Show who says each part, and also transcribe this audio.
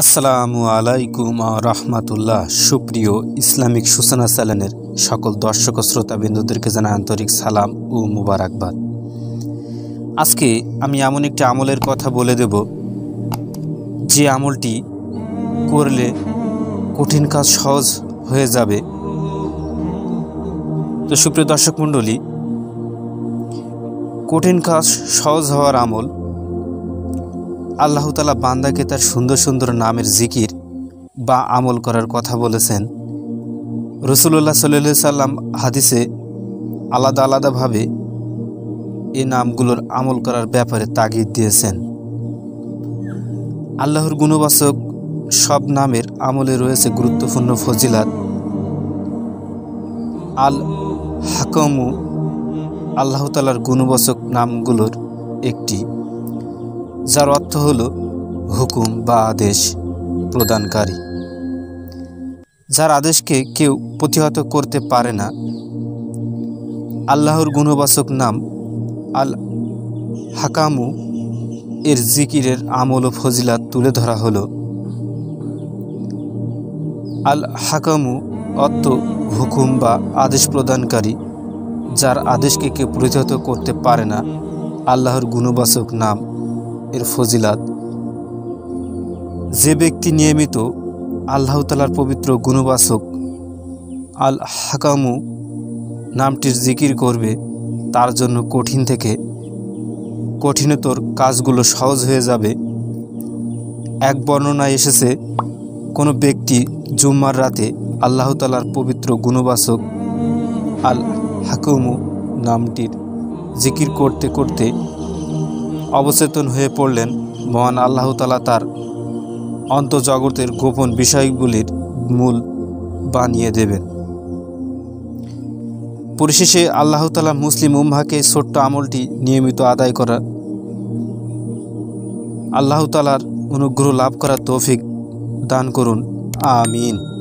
Speaker 1: আসসালামু আলাইকুম রহমাতুল্লাহ। সুপ্রিয় ইসলামিক সূচনা চ্যানেলের সকল দর্শক ও শ্রোতাবিন্দুদেরকে জানাই আন্তরিক সালাম ও মুবারকবাদ। আজকে আমি এমন একটি আমলের কথা বলে দেব, যে আমলটি করলে কঠিন কাজ সহজ হয়ে যাবে। তো সুপ্রিয় দর্শক মণ্ডলী, কঠিন কাজ সহজ হওয়ার আমল আল্লাহ তালা বান্দাকে তার সুন্দর সুন্দর নামের জিকির বা আমল করার কথা বলেছেন। রসুল্লাহ সাল্লি সাল্লাম হাদিসে আলাদা আলাদাভাবে এই নামগুলোর আমল করার ব্যাপারে তাগিদ দিয়েছেন। আল্লাহর গুণবাচক সব নামের আমলে রয়েছে গুরুত্বপূর্ণ ফজিলাত। আল হাকমু আল্লাহতালার গুণবাচক নামগুলোর একটি। যার অর্থ হল হুকুম বা আদেশ প্রদানকারী। যার আদেশকে কেউ প্রতিহত করতে পারে না। আল্লাহর গুণবাচক নাম আল হাকামু। এর জিকিরের আমল ও ফজিলাত তুলে ধরা হল। আল হাকামু অর্থ হুকুম বা আদেশ প্রদানকারী, যার আদেশকে কেউ প্রতিহত করতে পারে না। আল্লাহর গুণবাচক নাম এর ফজিলাত। যে ব্যক্তি নিয়মিত আল্লাহ তালার পবিত্র গুণবাচক আল হাকামু নামটির জিকির করবে, তার জন্য কঠিন থেকে কঠিনতর কাজগুলো সহজ হয়ে যাবে। এক বর্ণনায় এসেছে, কোনো ব্যক্তি জুম্মার রাতে আল্লাহ তালার পবিত্র গুণবাচক আল হাকুমু নামটির জিকির করতে করতে অবচেতন হয়ে পড়লেন মহান আল্লাহ তালা তার অন্তজগতের গোপন বিষয়গুলির মূল বানিয়ে দেবেন। পরিশেষে আল্লাহ তালা মুসলিম উম্মাকে ছোট্ট আমলটি নিয়মিত আদায় করা আল্লাহ তালার অনুগ্রহ লাভ করার তৌফিক দান করুন। আমিন।